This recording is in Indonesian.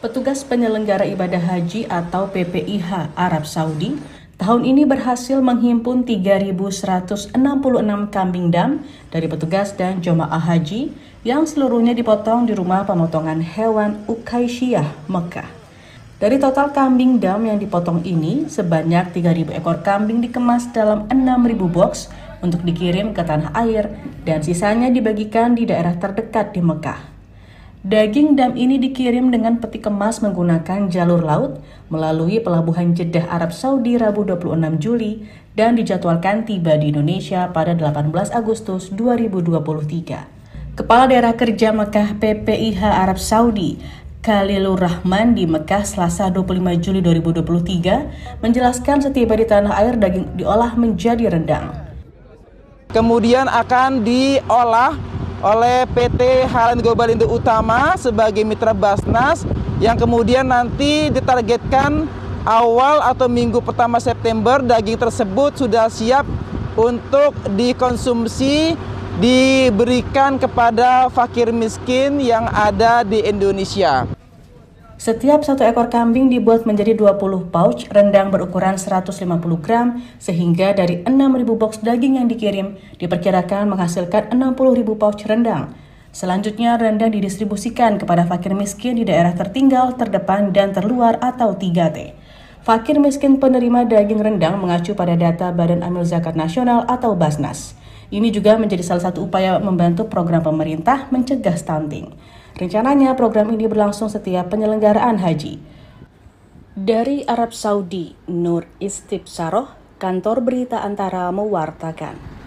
Petugas penyelenggara ibadah haji atau PPIH Arab Saudi tahun ini berhasil menghimpun 3.166 kambing dam dari petugas dan jemaah haji yang seluruhnya dipotong di rumah pemotongan hewan Ukaisyah, Mekah. Dari total kambing dam yang dipotong ini, sebanyak 3.000 ekor kambing dikemas dalam 6.000 box untuk dikirim ke tanah air dan sisanya dibagikan di daerah terdekat di Mekah. Daging dam ini dikirim dengan peti kemas menggunakan jalur laut melalui pelabuhan Jeddah Arab Saudi Rabu 26 Juli dan dijadwalkan tiba di Indonesia pada 18 Agustus 2023. Kepala Daerah Kerja Mekah PPIH Arab Saudi, Khalilur Rahman di Mekah Selasa 25 Juli 2023 menjelaskan setiba di tanah air daging diolah menjadi rendang. Kemudian akan diolah oleh PT Halan Global Indo Utama sebagai mitra Basnas yang kemudian nanti ditargetkan awal atau minggu pertama September daging tersebut sudah siap untuk dikonsumsi diberikan kepada fakir miskin yang ada di Indonesia. Setiap satu ekor kambing dibuat menjadi 20 pouch rendang berukuran 150 gram sehingga dari 6.000 box daging yang dikirim diperkirakan menghasilkan 60.000 pouch rendang. Selanjutnya rendang didistribusikan kepada fakir miskin di daerah tertinggal, terdepan, dan terluar atau 3T. Fakir miskin penerima daging rendang mengacu pada data Badan Amil Zakat Nasional atau Basnas. Ini juga menjadi salah satu upaya membantu program pemerintah mencegah stunting. Rencananya program ini berlangsung setiap penyelenggaraan haji. Dari Arab Saudi, Nur Istibsaroh, kantor berita antara mewartakan.